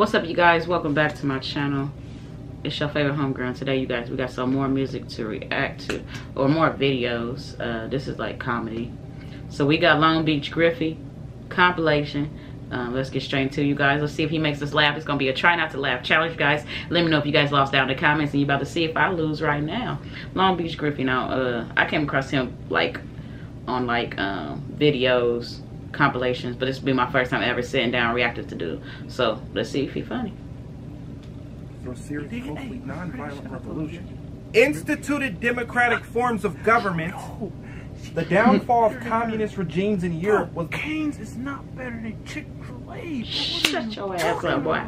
What's up, you guys? Welcome back to my channel. It's your favorite homegirl. Today, you guys, we got some more music to react to, or more videos. Uh, this is like comedy. So we got Long Beach Griffy compilation. Um, let's get straight into you guys. Let's see if he makes us laugh. It's gonna be a try not to laugh challenge, guys. Let me know if you guys lost out in the comments and you about to see if I lose right now. Long Beach Griffy. Now, uh, I came across him like on like um, videos, compilations, but this will be my first time ever sitting down reacting to do. So let's see if he's funny. For a series of mostly nonviolent revolution. Instituted democratic forms of government. The downfall of communist regimes in Europe was. Canes is not better than Chick Fil A. Shut your ass up, boy.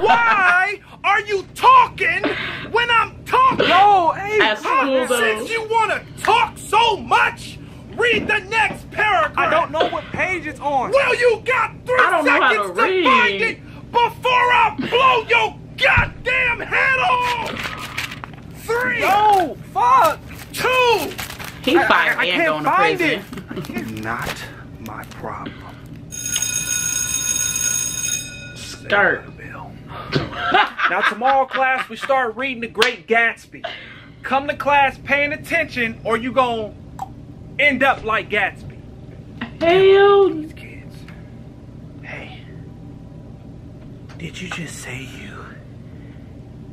Why are you talking when I'm talking? No, hey, At school, though. Since you want to talk so much, read the next paragraph. I don't know what page it's on. Well, you got three I don't know how seconds to to, read. find it before I blow your goddamn head off. Three, No, fuck. two. He I- fired I and can't going to find prison. Not my problem. Skirt. Now tomorrow, class, we start reading The Great Gatsby. Come to class paying attention, or you gon' end up like Gatsby. Hell. These kids. Hey, did you just say you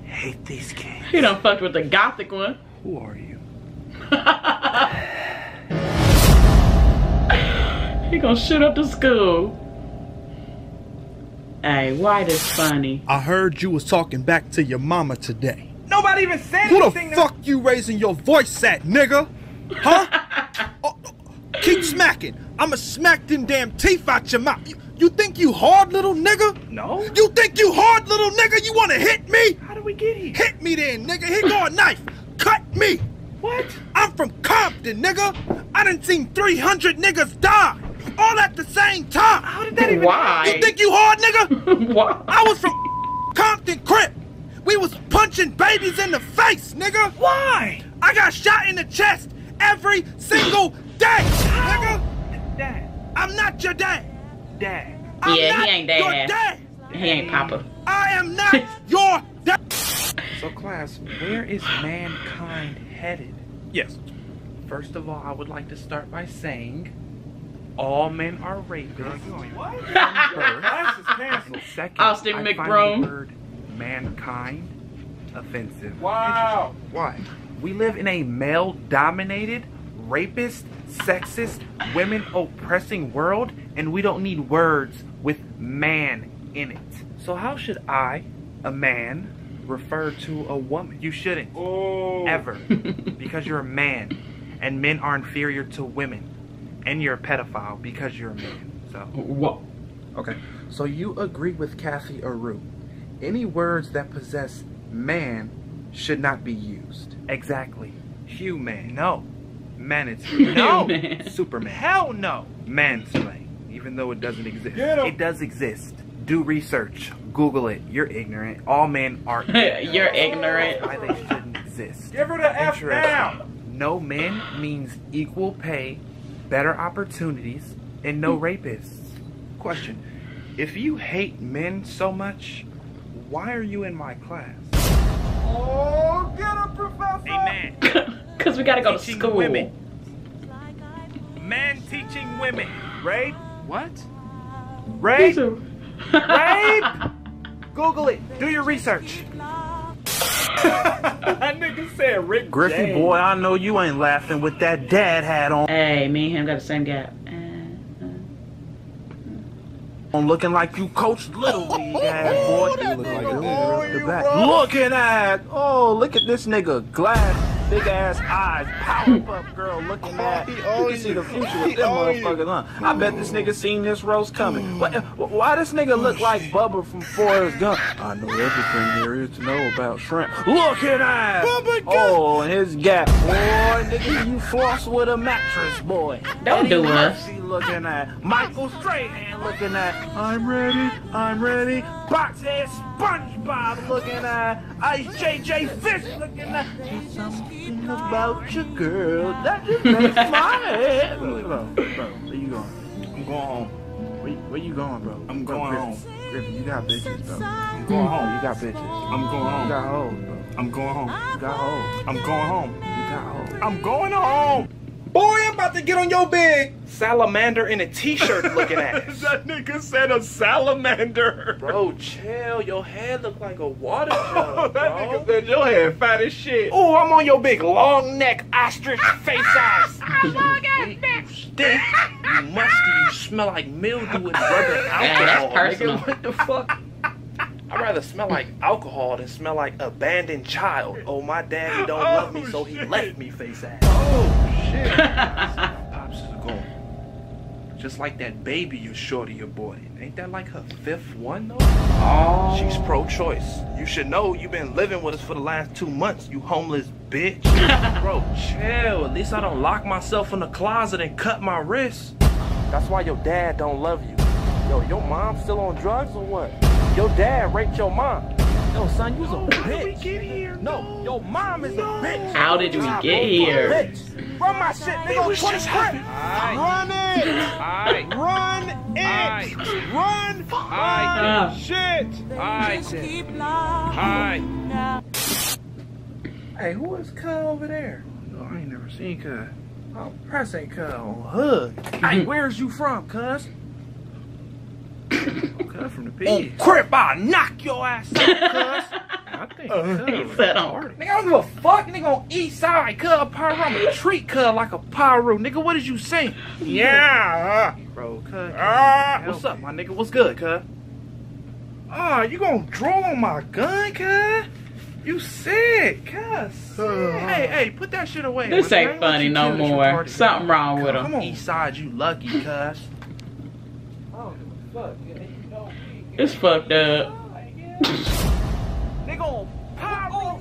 hate these kids? He done fucked with the gothic one. Who are you? He gonna shoot up the school. Hey, why this funny? I heard you was talking back to your mama today. Nobody even said Who anything. the fuck you raising your voice at, nigga? Huh? Keep smacking. I'ma smack them damn teeth out your mouth. You, you think you hard, little nigga? No. You think you hard, little nigga? You wanna hit me? How did we get here? Hit me then, nigga. Here go a knife. Cut me. What? I'm from Compton, nigga. I done seen 300 niggas die. All at the same time. How did that even? Why? You think you hard, nigga? Why? I was from Compton Crip. We was punching babies in the face, nigga. Why? I got shot in the chest every single day, nigga. Dad. I'm not your dad. Dad. I'm Yeah, he not ain't your dad. dad. He ain't Papa. I am not your dad. So, class, where is mankind headed? Yes. First of all, I would like to start by saying all men are rapists. What? Class is canceled. Second, Austin I McBrome. find the word mankind offensive. Wow. Why? We live in a male-dominated, rapist, sexist, women oppressing world, and we don't need words with man in it. So how should I, a man, refer to a woman? You shouldn't. Oh. Ever. because you're a man, and men are inferior to women. And you're a pedophile because you're a man. So. Whoa. Okay. So you agree with Kathy Aru. Any words that possess man should not be used. Exactly. Human. No. Manatee. No. Human. Superman. Hell no. Mansplain. Even though it doesn't exist. It does exist. Do research. Google it. You're ignorant. All men are You're ignorant. Why they shouldn't exist. Give her the F Interesting. down. No men means equal pay, better opportunities, and no hmm. rapists. Question. If you hate men so much, why are you in my class? Cause we gotta go to Teaching school. women. Man teaching women. Rape? What? Rape? Rape? Google it. Do your research. that nigga said Rick Griffey James. boy, I know you ain't laughing with that dad hat on, Hey, me and him got the same gap. I'm looking like you coached little league ass boy. You look like a The back. Looking at, oh, look at this nigga, glass, big ass eyes, power up girl, looking at. You can see the future with them motherfuckers, huh? I bet this nigga seen this roast coming. What, why this nigga look like Bubba from Forrest Gump? I know everything there is to know about shrimp. Looking at, Bubba Gump. oh, and his gap, boy, nigga, you floss with a mattress, boy. Don't Eddie do us. Murphy looking at, Michael Strahan looking at, I'm ready, I'm ready, Boxhead SpongeBob looking at, Ice JJ Fish looking at, There's something about your girl that just makes my head. Bro, bro, bro, where you going? I'm going home. Where, where you going, bro? I'm Bro, going Griffin. home. Griffin, you got bitches, though. I'm going home. You got bitches. I'm going home. You got hoes, bro. I'm going home. You got hoes. I'm going home. You got hoes. I'm going home. Boy, I'm about to get on your bed. Salamander in a t-shirt looking ass. that nigga said a salamander. Bro, chill. Your head look like a water Oh, jug, that nigga said your head fat as shit. Ooh, I'm on your big long neck ostrich face ass. You stink. You musty. You smell like mildew and rubbing Dang, that's alcohol. personal. Nigga, what the fuck? I'd rather smell like alcohol than smell like abandoned child. Oh, my daddy don't love me, oh, so he left me face ass. Oh shit. Popsicle. Just like that baby you shorty aborted. Ain't that like her fifth one though? oh. She's pro-choice. You should know you've been living with us for the last two months, you homeless bitch. Bro, chill. At least I don't lock myself in the closet and cut my wrist. That's why your dad don't love you. Yo, your mom still on drugs or what? Your dad raped your mom. Yo, son, you's a bitch. Get here? No, your mom is a bitch. How did we get here? Bitch. Run my shit, nigga. on 20 script. Run it. Alright. Run it. Aight. Run. Ah. Shit. Hey, who is Cuz over there? No, I ain't never seen Cuz. Oh, press ain't Cuz on Hood. Hey, where's you from, Cuz? Cuz from the P. On Crip, I'll knock your ass out, Cuz. I think He said on Nigga, I don't give a fuck. Nigga on East Side, Cuz Pyro. I'ma treat Cuz like a Pyro. Nigga, what did you say? Yeah. Bro, Cuz. Ah. What's up, my nigga? What's good, Cuz? Ah, you gonna draw on my gun, Cuz? You sick, Cuz. hey, hey, put that shit away. This man. ain't Ain't funny no killed at your more. Something wrong with Come him. on. East Side, you lucky, Cuz. It's fucked up. Nigga on Pyro.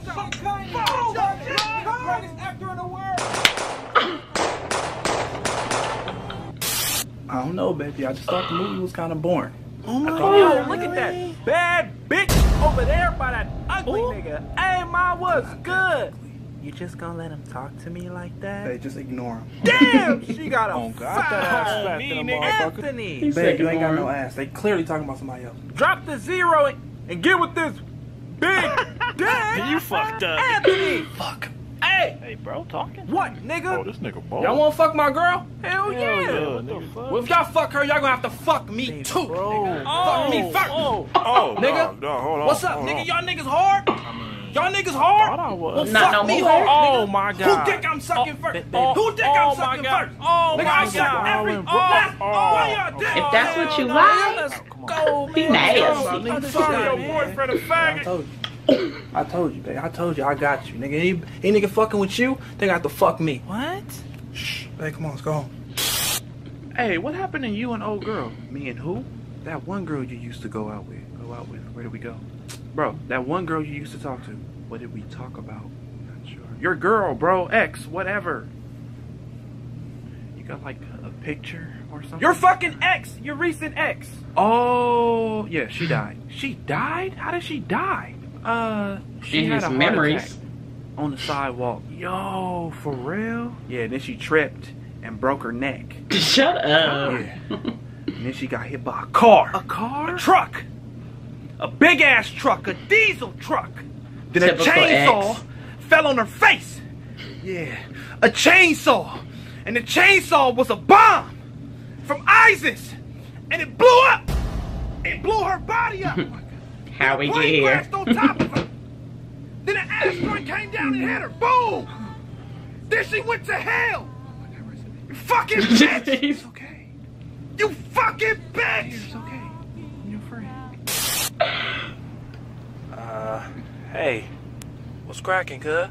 I don't know, baby. I just thought the movie was kind of boring. Oh my Yo, look at that bad bitch over there by that ugly nigga. Hey, my what's good? You just gonna let him talk to me like that? Hey, just ignore him. Damn, she got a Oh, God. fat That ass ass fat a nigga. Anthony, Babe, you ain't got no ass. They clearly talking about somebody else. drop the zero and, and get with this big dick. You fucked up. Anthony, Fuck. hey, Hey, bro, talking? what, nigga? Oh, this nigga bold. Y'all wanna fuck my girl? Hell yeah. yeah, nigga. Well, if y'all fuck her, y'all gonna have to fuck me too. nigga. fuck me oh, first. Oh, oh, Nigga, no, no, hold on. What's up, hold nigga? on. Y'all niggas hard? Y'all niggas hard? Thought I was. Not fuck no me more. hard, Oh nigga. my God. Who think I'm sucking Oh, first? Oh, Who think oh I'm sucking God. first? Oh Nigga, my I suck God. every Oh, oh last oh. all y'all. If that's what you Hell like, oh, no, let's go, be man. nasty. I'm Sorry, sorry, your boyfriend a I faggot. told you. I told you, babe. I told you. I got you, nigga. Any, any nigga fucking with you, they got to fuck me. What? Shh. Babe, come on, let's go home. Hey, what happened to you and old girl? Me and who? That one girl you used to go out with. Go out with. Where did we go? Bro, that one girl you used to talk to. What did we talk about? Not sure. Your girl, bro. Ex, whatever. You got like a picture or something? Your fucking ex. Your recent ex. Oh, yeah, she died. She died? How did she die? Uh, she In had his a heart memories. attack on the sidewalk. Yo, for real? Yeah, then she tripped and broke her neck. Shut up. Yeah. And then she got hit by a car. A car? A truck. A big ass truck. A diesel truck. Then Typical a chainsaw ex. fell on her face. Yeah. A chainsaw. And the chainsaw was a bomb from ISIS. And it blew up. It blew her body up. How we get Plane here? on top of her. Then an asteroid came down and hit her. Boom. Then she went to hell. You fucking bitch. He's- okay. You fucking bitch! It's okay. Uh, hey, what's cracking, cuz?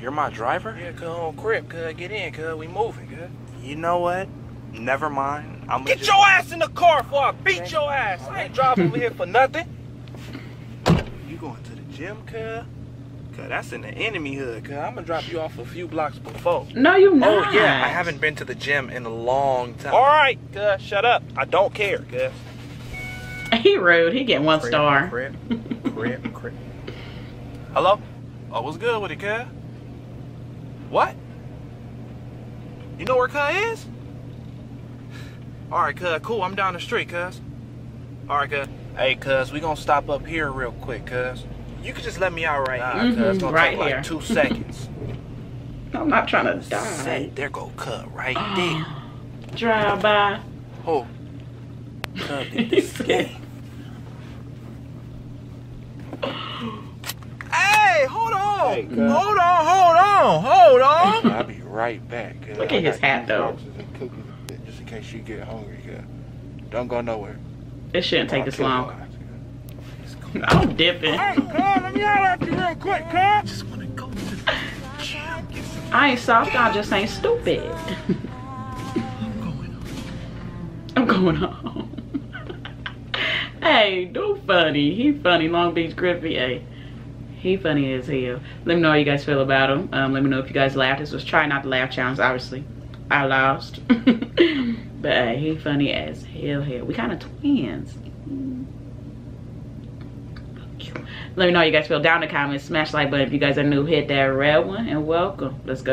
You're my driver? Yeah, cuz on Crip, cuz. Get in, cuz. We moving, cuz. You know what? Never mind. I'm Get just... your ass in the car before I beat your ass. I ain't driving over here for nothing. You going to the gym, cuz? Cuz that's in the enemy hood, cuz. I'm gonna drop you off a few blocks before. No, you not. Oh not. yeah, I haven't been to the gym in a long time. All right, cuz. Shut up. I don't care, cuz. He rude. He get one star. Crib, Crip, Crip. Hello? Oh, what's good with it, cuz? What? You know where cuz is? All right, cuz. Cool. I'm down the street, cuz. All right, cuz. Hey, cuz, we gonna stop up here real quick, cuz. You can just let me out right here. cuz, it's mm-hmm. gonna right take here. like two seconds. I'm not trying to die. Say, there go cut right there. Drive by. Oh. Cuz, did this. Hey, hold on. Hey, cuz. hold on, hold on, hold on. I'll be right back, cuz. Look at I his hat, though. boxes and cookies Just in case you get hungry, cuz. Don't go nowhere. It shouldn't take this long. your ass, cuz. I'm dipping. Hey, cuz, let me out after you real quick, cuz. Just wanna go to the gym, I ain't soft, I just ain't stupid. going on. I'm going home. hey, do funny. He funny, Long Beach Griffy. Hey, he funny as hell. Let me know how you guys feel about him. Um, let me know if you guys laughed. This was try not to laugh challenge. Obviously, I lost, but hey, he funny as hell. Hell, we kind of twins. Let me know how you guys feel down in the comments. Smash like button if you guys are new. Hit that red one and welcome. Let's go.